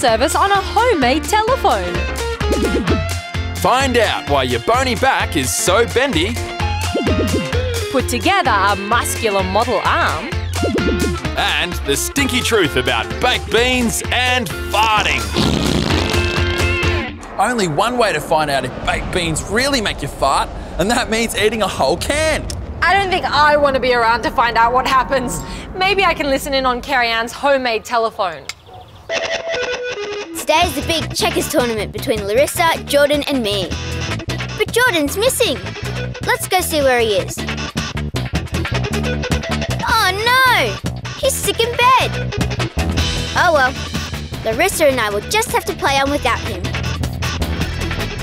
service on a homemade telephone. Find out why your bony back is so bendy. Put together a muscular model arm. And the stinky truth about baked beans and farting. Only one way to find out if baked beans really make you fart, and that means eating a whole can. I don't think I want to be around to find out what happens. Maybe I can listen in on Carrie Ann's homemade telephone. Today is the big checkers tournament between Larissa, Jordan, and me. But Jordan's missing. Let's go see where he is. Oh no! He's sick in bed. Oh well. Larissa and I will just have to play on without him.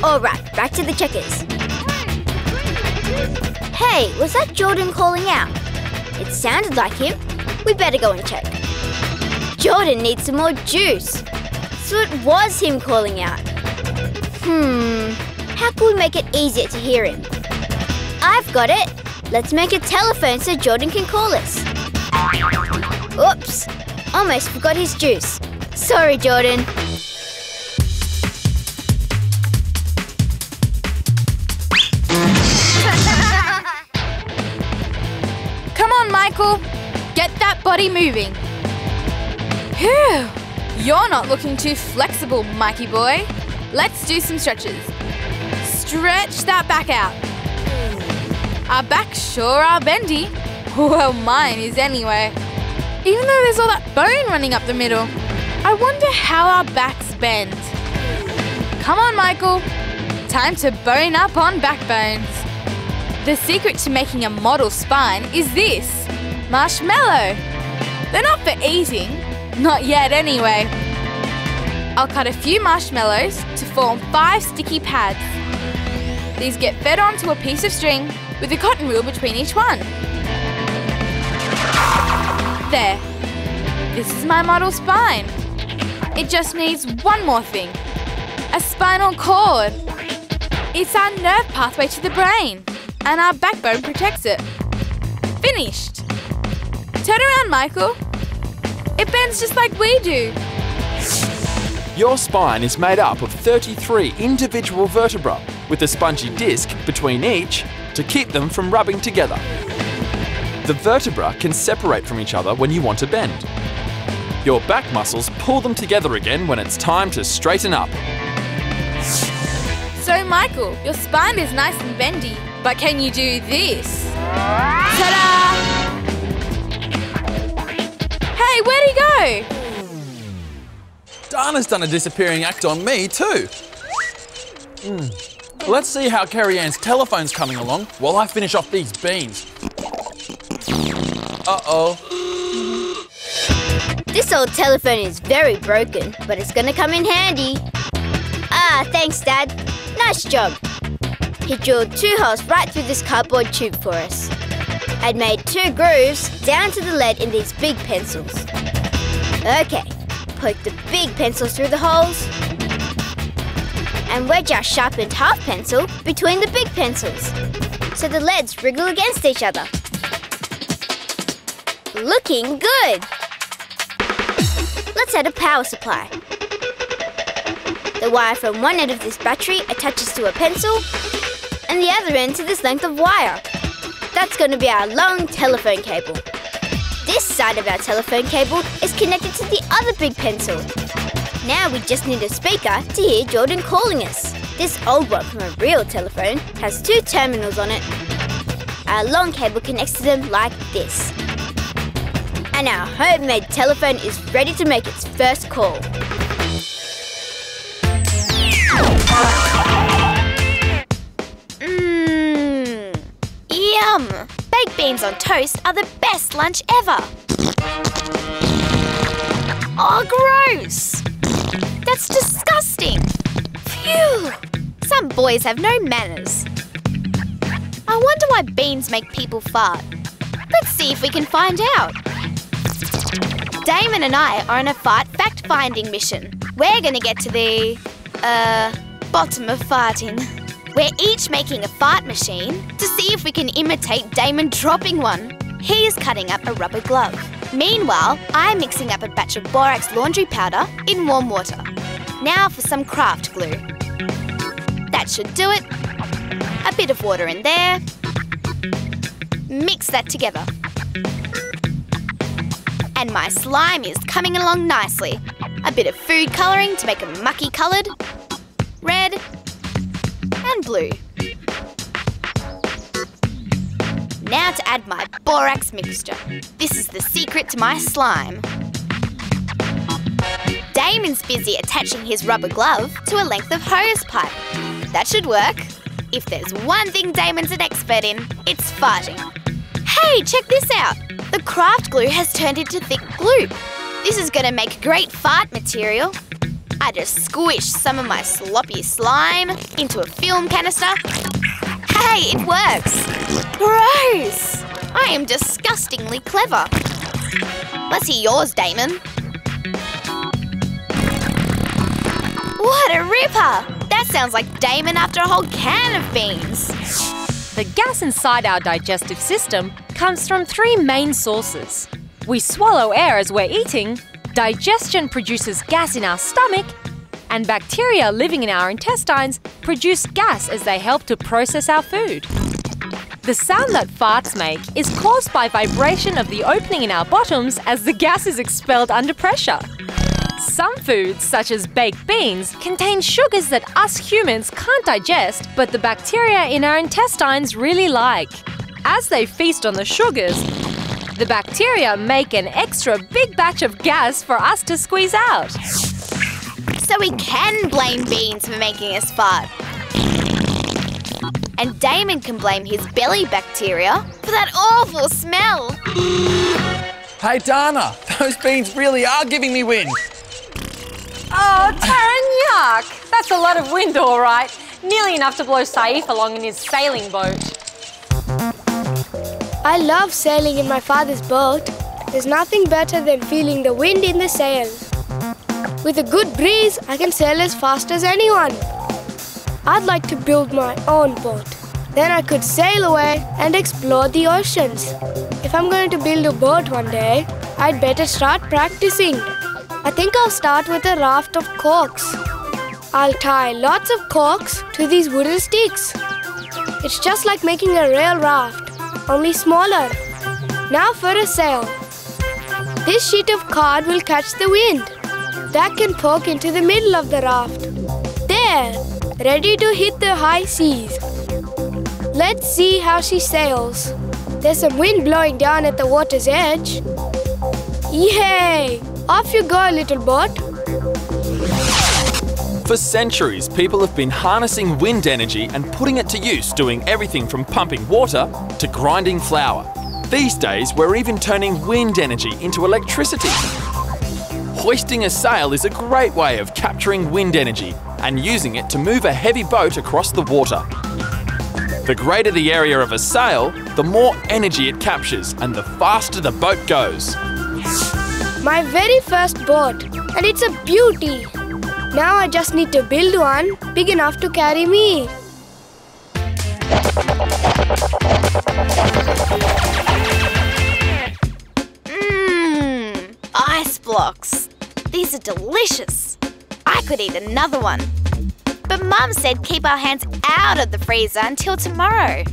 Alright, back to the checkers. Hey, was that Jordan calling out? It sounded like him. We better go and check. Jordan needs some more juice. So it was him calling out. Hmm, how can we make it easier to hear him? I've got it. Let's make a telephone so Jordan can call us. Oops, almost forgot his juice. Sorry, Jordan. Come on, Michael. Get that body moving. Phew. You're not looking too flexible, Mikey boy. Let's do some stretches. Stretch that back out. Our backs sure are bendy. Well, mine is anyway. Even though there's all that bone running up the middle, I wonder how our backs bend. Come on, Michael. Time to bone up on backbones. The secret to making a model spine is this marshmallow. They're not for eating, not yet anyway. I'll cut a few marshmallows to form five sticky pads. These get fed onto a piece of string with a cotton reel between each one. There. This is my model spine. It just needs one more thing a spinal cord. It's our nerve pathway to the brain, and our backbone protects it. Finished. Turn around, Michael. It bends just like we do. Your spine is made up of 33 individual vertebrae with a spongy disc between each to keep them from rubbing together. The vertebra can separate from each other when you want to bend. Your back muscles pull them together again when it's time to straighten up. So, Michael, your spine is nice and bendy, but can you do this? Ta-da! Where'd he go? Dana's done a disappearing act on me too. Hmm. Let's see how Carrie Ann's telephone's coming along while I finish off these beans. Uh-oh. This old telephone is very broken, but it's gonna come in handy. Ah, thanks, Dad. Nice job. He drilled two holes right through this cardboard tube for us. And made two grooves down to the lead in these big pencils. Okay, poke the big pencils through the holes. And wedge our sharpened half pencil between the big pencils. So the leads wriggle against each other. Looking good! Let's add a power supply. The wire from one end of this battery attaches to a pencil and the other end to this length of wire. That's going to be our long telephone cable. This side of our telephone cable is connected to the other big pencil. Now we just need a speaker to hear Jordan calling us. This old one from a real telephone has two terminals on it. Our long cable connects to them like this. And our homemade telephone is ready to make its first call. Mmm. Yum! Beans on toast are the best lunch ever. Oh, gross! That's disgusting! Phew! Some boys have no manners. I wonder why beans make people fart. Let's see if we can find out. Damon and I are on a fart fact finding mission. We're gonna get to the, uh, bottom of farting. We're each making a fart machine to see if we can imitate Damon dropping one. He is cutting up a rubber glove. Meanwhile, I'm mixing up a batch of borax laundry powder in warm water. Now for some craft glue. That should do it. A bit of water in there. Mix that together. And my slime is coming along nicely. A bit of food colouring to make it mucky coloured. Red and blue. Now to add my borax mixture. This is the secret to my slime. Damon's busy attaching his rubber glove to a length of hose pipe. That should work. If there's one thing Damon's an expert in, it's farting. Hey, check this out! The craft glue has turned into thick glue. This is gonna make great fart material. I just squish some of my sloppy slime into a film canister. Hey, it works! Gross! I am disgustingly clever. Let's hear yours, Damon. What a ripper! That sounds like Damon after a whole can of beans. The gas inside our digestive system comes from three main sources. We swallow air as we're eating, digestion produces gas in our stomach, and bacteria living in our intestines produce gas as they help to process our food. The sound that farts make is caused by vibration of the opening in our bottoms as the gas is expelled under pressure. Some foods, such as baked beans, contain sugars that us humans can't digest, but the bacteria in our intestines really like. As they feast on the sugars, the bacteria make an extra big batch of gas for us to squeeze out. So we can blame beans for making us fart. And Damon can blame his belly bacteria for that awful smell. Hey, Dana, those beans really are giving me wind. Oh, Taran, yuck! That's a lot of wind, all right. Nearly enough to blow Saif along in his sailing boat. I love sailing in my father's boat. There's nothing better than feeling the wind in the sails. With a good breeze, I can sail as fast as anyone. I'd like to build my own boat. Then I could sail away and explore the oceans. If I'm going to build a boat one day, I'd better start practicing. I think I'll start with a raft of corks. I'll tie lots of corks to these wooden sticks. It's just like making a real raft, only smaller. Now for a sail. This sheet of card will catch the wind. That can poke into the middle of the raft. There, ready to hit the high seas. Let's see how she sails. There's some wind blowing down at the water's edge. Yay! Off you go, little boat. For centuries, people have been harnessing wind energy and putting it to use doing everything from pumping water to grinding flour. These days, we're even turning wind energy into electricity. Hoisting a sail is a great way of capturing wind energy and using it to move a heavy boat across the water. The greater the area of a sail, the more energy it captures and the faster the boat goes. My very first boat, and it's a beauty. Now I just need to build one big enough to carry me. Mmm, ice blocks. These are delicious. I could eat another one. But Mum said keep our hands out of the freezer until tomorrow.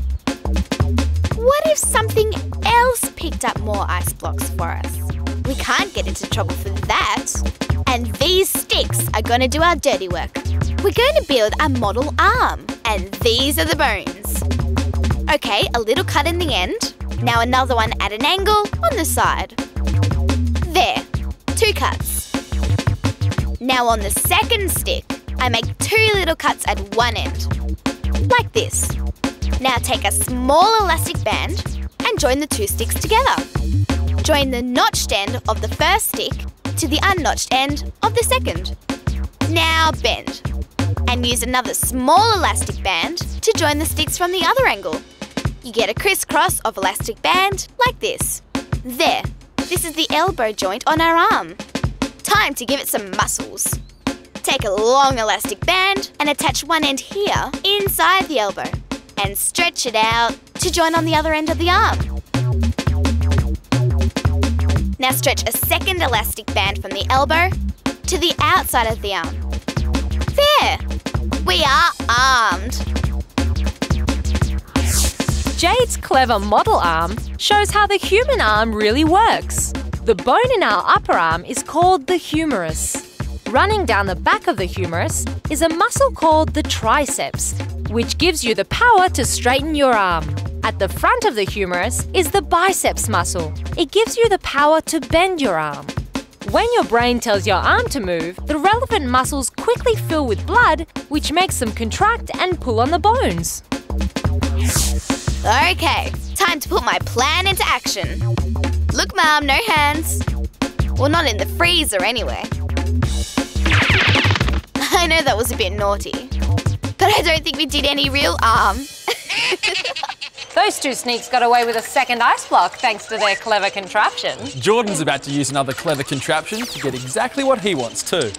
What if something else picked up more ice blocks for us? We can't get into trouble for that. And these sticks are going to do our dirty work. We're going to build a model arm. And these are the bones. Okay, a little cut in the end. Now another one at an angle on the side. There, two cuts. Now on the second stick, I make two little cuts at one end. Like this. Now take a small elastic band and join the two sticks together. Join the notched end of the first stick to the unnotched end of the second. Now bend. And use another small elastic band to join the sticks from the other angle. You get a crisscross of elastic band like this. There. This is the elbow joint on our arm. Time to give it some muscles. Take a long elastic band and attach one end here inside the elbow and stretch it out to join on the other end of the arm. Now stretch a second elastic band from the elbow to the outside of the arm. There! We are armed. Jade's clever model arm shows how the human arm really works. The bone in our upper arm is called the humerus. Running down the back of the humerus is a muscle called the triceps, which gives you the power to straighten your arm. At the front of the humerus is the biceps muscle. It gives you the power to bend your arm. When your brain tells your arm to move, the relevant muscles quickly fill with blood, which makes them contract and pull on the bones. Okay, time to put my plan into action. Look, Mum, no hands. Well, not in the freezer anyway. I know that was a bit naughty, but I don't think we did any real arm. Those two sneaks got away with a second ice block thanks to their clever contraption. Jordan's about to use another clever contraption to get exactly what he wants too.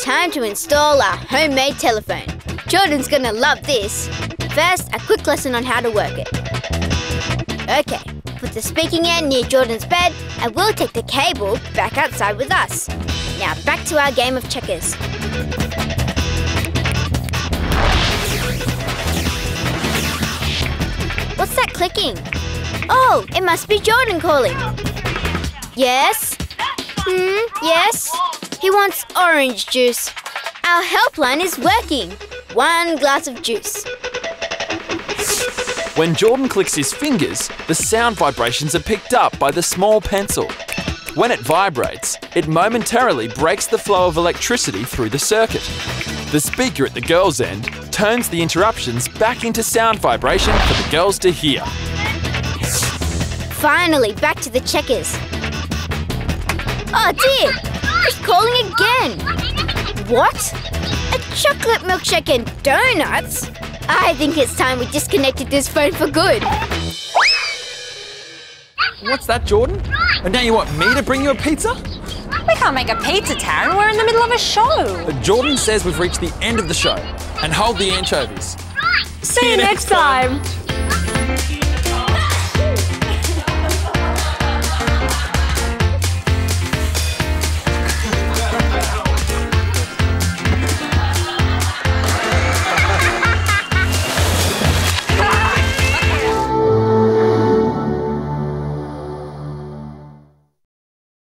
Time to install our homemade telephone. Jordan's gonna love this. First, a quick lesson on how to work it. Okay, put the speaking end near Jordan's bed and we'll take the cable back outside with us. Now back to our game of checkers. What's that clicking? Oh, it must be Jordan calling. Yes? Hmm, yes? He wants orange juice. Our helpline is working. One glass of juice. When Jordan clicks his fingers, the sound vibrations are picked up by the small pencil. When it vibrates, it momentarily breaks the flow of electricity through the circuit. The speaker at the girl's end turns the interruptions back into sound vibration for the girls to hear. Finally, back to the checkers. Oh dear! He's calling again! What? A chocolate milkshake and donuts? I think it's time we disconnected this phone for good. What's that, Jordan? And now you want me to bring you a pizza? We can't make a pizza, Taryn. We're in the middle of a show. But Jordan says we've reached the end of the show. And hold the anchovies. See you next time.